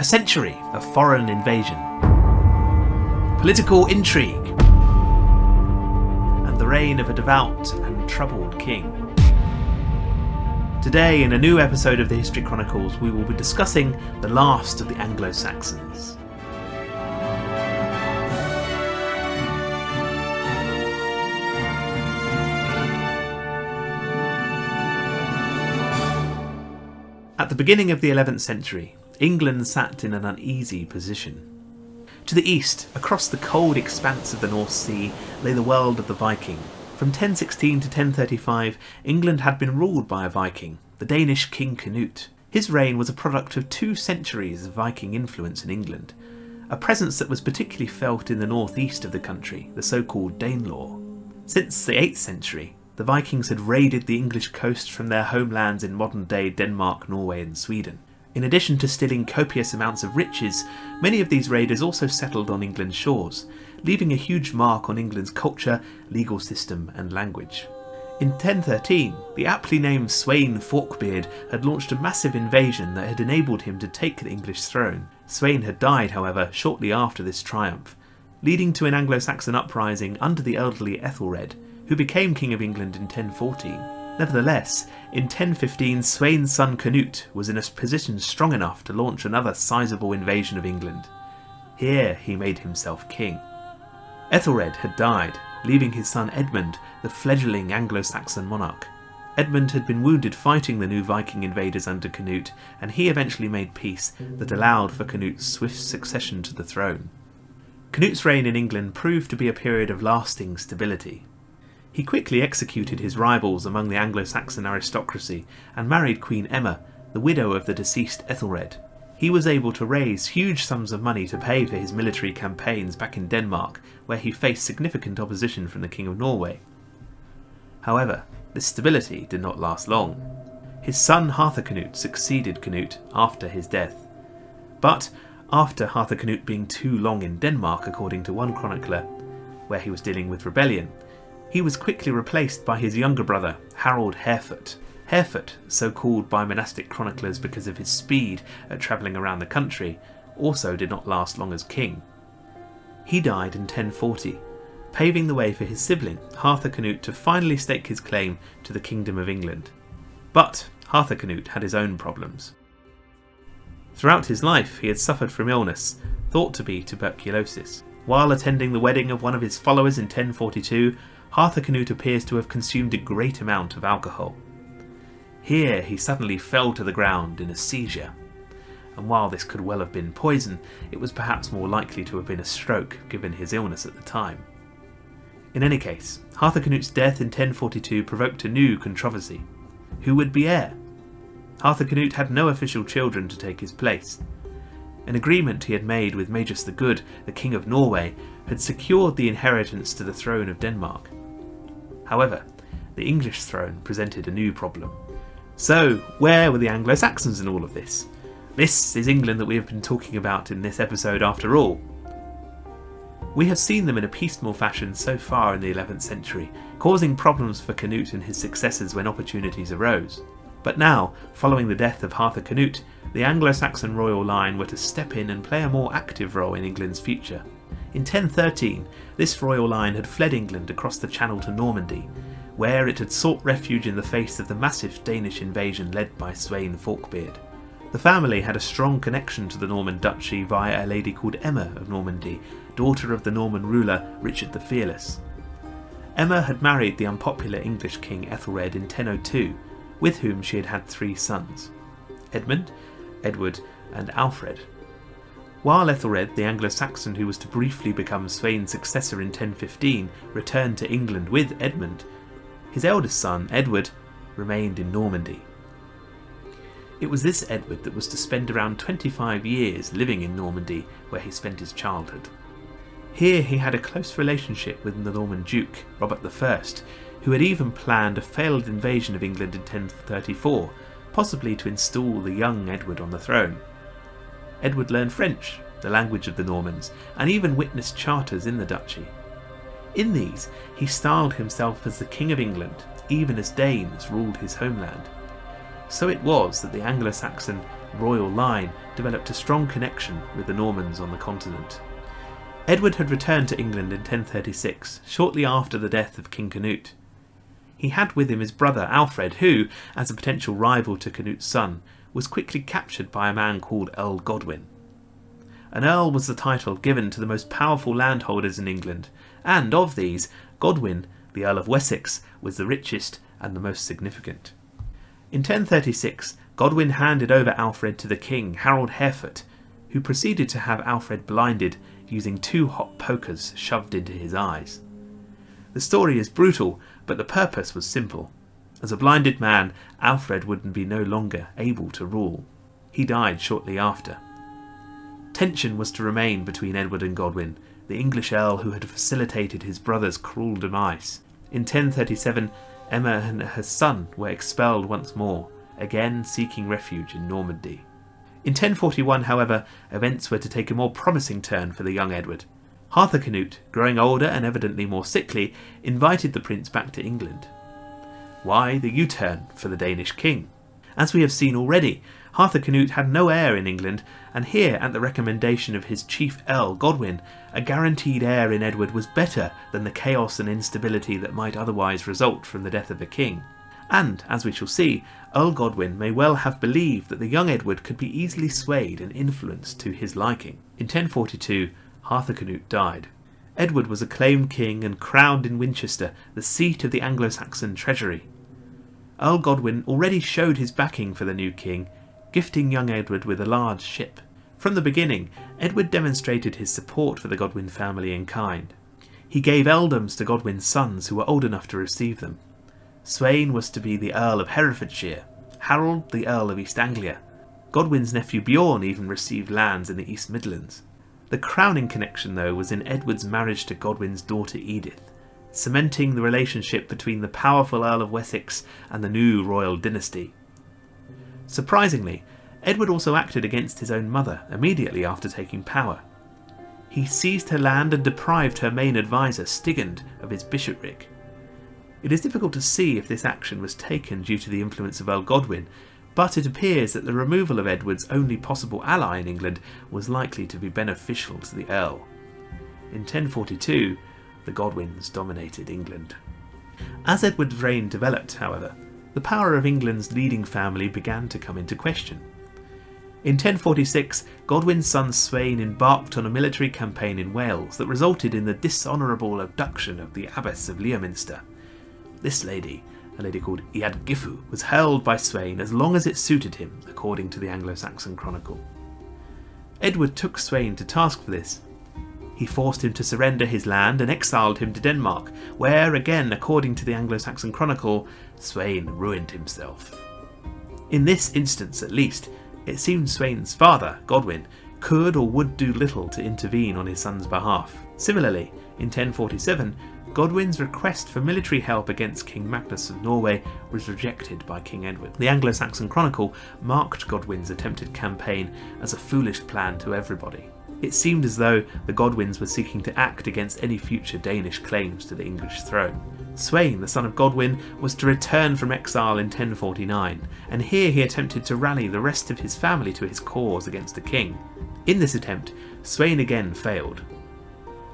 A century of foreign invasion, political intrigue, and the reign of a devout and troubled king. Today, in a new episode of the History Chronicles, we will be discussing the last of the Anglo Saxons. At the beginning of the 11th century, England sat in an uneasy position. To the east, across the cold expanse of the North Sea, lay the world of the Viking. From 1016 to 1035, England had been ruled by a Viking, the Danish King Canute. His reign was a product of two centuries of Viking influence in England, a presence that was particularly felt in the northeast of the country, the so called Danelaw. Since the 8th century, the Vikings had raided the English coast from their homelands in modern day Denmark, Norway, and Sweden. In addition to stealing copious amounts of riches, many of these raiders also settled on England's shores, leaving a huge mark on England's culture, legal system, and language. In 1013, the aptly named Sweyn Forkbeard had launched a massive invasion that had enabled him to take the English throne. Sweyn had died, however, shortly after this triumph, leading to an Anglo Saxon uprising under the elderly Ethelred, who became King of England in 1014. Nevertheless, in 1015 Sweyn's son Canute was in a position strong enough to launch another sizable invasion of England. Here he made himself king. Ethelred had died, leaving his son Edmund the fledgling Anglo-Saxon monarch. Edmund had been wounded fighting the new Viking invaders under Canute, and he eventually made peace that allowed for Canute's swift succession to the throne. Canute's reign in England proved to be a period of lasting stability. He quickly executed his rivals among the Anglo-Saxon aristocracy and married Queen Emma, the widow of the deceased Ethelred. He was able to raise huge sums of money to pay for his military campaigns back in Denmark, where he faced significant opposition from the King of Norway. However, this stability did not last long. His son Harthacnut succeeded Canute after his death. But after Harthacnut being too long in Denmark, according to one chronicler, where he was dealing with rebellion, he was quickly replaced by his younger brother, Harold Harefoot. Harefoot, so called by monastic chroniclers because of his speed at travelling around the country, also did not last long as king. He died in 1040, paving the way for his sibling, Harthacnut, to finally stake his claim to the Kingdom of England. But Harthacnut had his own problems. Throughout his life, he had suffered from illness, thought to be tuberculosis. While attending the wedding of one of his followers in 1042, Harthacnut appears to have consumed a great amount of alcohol. Here he suddenly fell to the ground in a seizure, and while this could well have been poison, it was perhaps more likely to have been a stroke given his illness at the time. In any case, Harthacnut's death in 1042 provoked a new controversy. Who would be heir? Harthacnut had no official children to take his place. An agreement he had made with Magnus the Good, the King of Norway, had secured the inheritance to the throne of Denmark. However, the English throne presented a new problem. So, where were the Anglo Saxons in all of this? This is England that we have been talking about in this episode after all. We have seen them in a piecemeal fashion so far in the 11th century, causing problems for Canute and his successors when opportunities arose. But now, following the death of Harthacnut, the Anglo-Saxon royal line were to step in and play a more active role in England's future. In 1013, this royal line had fled England across the Channel to Normandy, where it had sought refuge in the face of the massive Danish invasion led by Sweyn Forkbeard. The family had a strong connection to the Norman duchy via a lady called Emma of Normandy, daughter of the Norman ruler Richard the Fearless. Emma had married the unpopular English king Ethelred in 1002, with whom she had had three sons Edmund, Edward, and Alfred. While Ethelred, the Anglo Saxon who was to briefly become Sweyn's successor in 1015, returned to England with Edmund, his eldest son, Edward, remained in Normandy. It was this Edward that was to spend around 25 years living in Normandy, where he spent his childhood. Here he had a close relationship with the Norman Duke, Robert I, who had even planned a failed invasion of England in 1034, possibly to install the young Edward on the throne. Edward learned French, the language of the Normans, and even witnessed charters in the duchy. In these, he styled himself as the King of England, even as Danes ruled his homeland. So it was that the Anglo Saxon royal line developed a strong connection with the Normans on the continent. Edward had returned to England in 1036, shortly after the death of King Canute. He had with him his brother Alfred, who, as a potential rival to Canute's son, was quickly captured by a man called Earl Godwin. An earl was the title given to the most powerful landholders in England, and of these, Godwin, the Earl of Wessex, was the richest and the most significant. In 1036, Godwin handed over Alfred to the king, Harold Harefoot, who proceeded to have Alfred blinded using two hot pokers shoved into his eyes. The story is brutal, but the purpose was simple. As a blinded man, Alfred would be no longer able to rule. He died shortly after. Tension was to remain between Edward and Godwin, the English earl who had facilitated his brother's cruel demise. In 1037, Emma and her son were expelled once more, again seeking refuge in Normandy. In 1041, however, events were to take a more promising turn for the young Edward. Harthacnut, growing older and evidently more sickly, invited the prince back to England. Why the U-turn for the Danish king? As we have seen already, Harthacnut had no heir in England, and here, at the recommendation of his chief earl, Godwin, a guaranteed heir in Edward was better than the chaos and instability that might otherwise result from the death of the king. And, as we shall see, Earl Godwin may well have believed that the young Edward could be easily swayed and influenced to his liking. In 1042, Harthacnut died. Edward was acclaimed king and crowned in Winchester, the seat of the Anglo-Saxon treasury. Earl Godwin already showed his backing for the new king, gifting young Edward with a large ship. From the beginning, Edward demonstrated his support for the Godwin family in kind. He gave earldoms to Godwin's sons who were old enough to receive them. Sweyn was to be the Earl of Herefordshire, Harold the Earl of East Anglia. Godwin's nephew Bjorn even received lands in the East Midlands. The crowning connection, though, was in Edward's marriage to Godwin's daughter Edith, cementing the relationship between the powerful Earl of Wessex and the new royal dynasty. Surprisingly, Edward also acted against his own mother immediately after taking power. He seized her land and deprived her main adviser, Stigand, of his bishopric. It is difficult to see if this action was taken due to the influence of Earl Godwin, but it appears that the removal of Edward's only possible ally in England was likely to be beneficial to the Earl. In 1042, the Godwins dominated England. As Edward's reign developed, however, the power of England's leading family began to come into question. In 1046, Godwin's son Sweyn embarked on a military campaign in Wales that resulted in the dishonourable abduction of the Abbess of Leominster. This lady, a lady called Eadgifu, was held by Sweyn as long as it suited him, according to the Anglo-Saxon Chronicle. Edward took Sweyn to task for this. He forced him to surrender his land and exiled him to Denmark, where, again according to the Anglo-Saxon Chronicle, Sweyn ruined himself. In this instance, at least, it seemed Sweyn's father, Godwin, could or would do little to intervene on his son's behalf. Similarly, in 1047, Godwin's request for military help against King Magnus of Norway was rejected by King Edward. The Anglo Saxon Chronicle marked Godwin's attempted campaign as a foolish plan to everybody. It seemed as though the Godwins were seeking to act against any future Danish claims to the English throne. Sweyn, the son of Godwin, was to return from exile in 1049, and here he attempted to rally the rest of his family to his cause against the king. In this attempt, Sweyn again failed,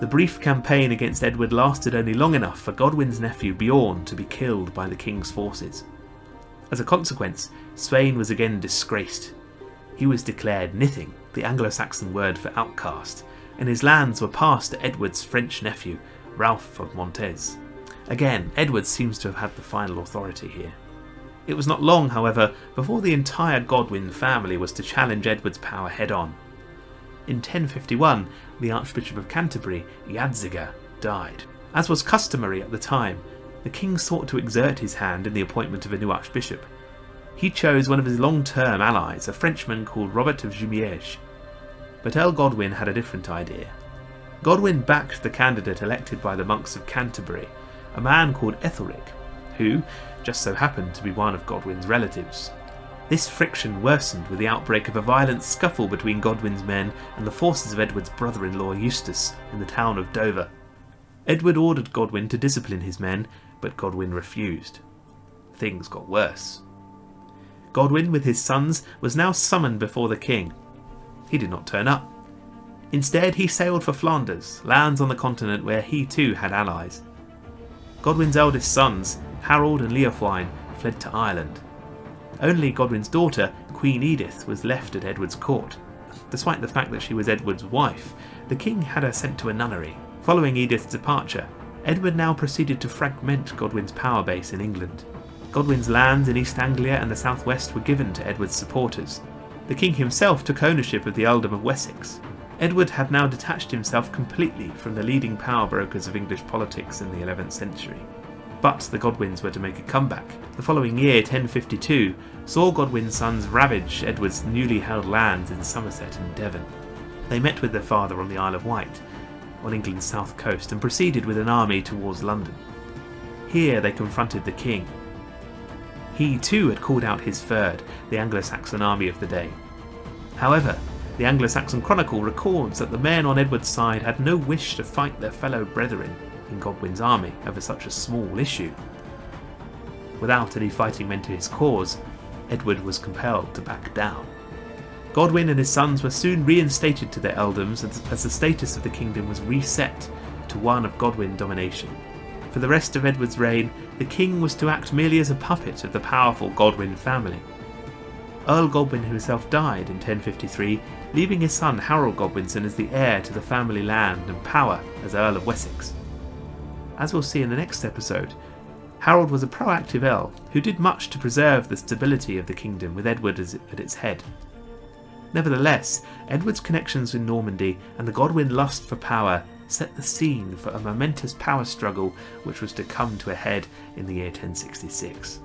the brief campaign against Edward lasted only long enough for Godwin's nephew Bjorn to be killed by the king's forces. As a consequence, Sweyn was again disgraced. He was declared Nithing, the Anglo-Saxon word for outcast, and his lands were passed to Edward's French nephew, Ralph of Mantes. Again, Edward seems to have had the final authority here. It was not long, however, before the entire Godwin family was to challenge Edward's power head on. In 1051, the Archbishop of Canterbury, Eadsige, died. As was customary at the time, the king sought to exert his hand in the appointment of a new archbishop. He chose one of his long-term allies, a Frenchman called Robert of Jumièges. But Earl Godwin had a different idea. Godwin backed the candidate elected by the monks of Canterbury, a man called Ethelric, who just so happened to be one of Godwin's relatives. This friction worsened with the outbreak of a violent scuffle between Godwin's men and the forces of Edward's brother-in-law Eustace in the town of Dover. Edward ordered Godwin to discipline his men, but Godwin refused. Things got worse. Godwin, with his sons, was now summoned before the king. He did not turn up. Instead, he sailed for Flanders, lands on the continent where he too had allies. Godwin's eldest sons, Harold and Leofwine, fled to Ireland. Only Godwin's daughter, Queen Edith, was left at Edward's court. Despite the fact that she was Edward's wife, the king had her sent to a nunnery. Following Edith's departure, Edward now proceeded to fragment Godwin's power base in England. Godwin's lands in East Anglia and the southwest were given to Edward's supporters. The king himself took ownership of the earldom of Wessex. Edward had now detached himself completely from the leading power brokers of English politics in the 11th century. But the Godwins were to make a comeback. The following year, 1052, saw Godwin's sons ravage Edward's newly held lands in Somerset and Devon. They met with their father on the Isle of Wight, on England's south coast, and proceeded with an army towards London. Here they confronted the king. He too had called out his fyrd, the Anglo-Saxon army of the day. However, the Anglo-Saxon Chronicle records that the men on Edward's side had no wish to fight their fellow brethren in Godwin's army over such a small issue. Without any fighting men to his cause, Edward was compelled to back down. Godwin and his sons were soon reinstated to their earldoms as the status of the kingdom was reset to one of Godwin domination. For the rest of Edward's reign, the king was to act merely as a puppet of the powerful Godwin family. Earl Godwin himself died in 1053, leaving his son Harold Godwinson as the heir to the family land and power as Earl of Wessex. As we'll see in the next episode, Harold was a proactive earl who did much to preserve the stability of the kingdom with Edward at its head. Nevertheless, Edward's connections with Normandy and the Godwin lust for power set the scene for a momentous power struggle which was to come to a head in the year 1066.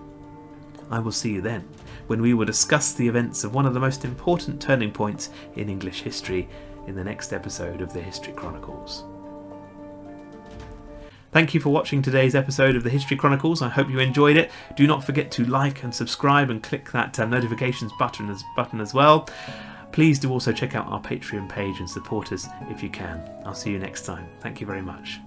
I will see you then, when we will discuss the events of one of the most important turning points in English history in the next episode of the History Chronicles. Thank you for watching today's episode of the History Chronicles. I hope you enjoyed it. Do not forget to like and subscribe and click that uh, notifications button as, button as well. Please do also check out our Patreon page and support us if you can. I'll see you next time. Thank you very much.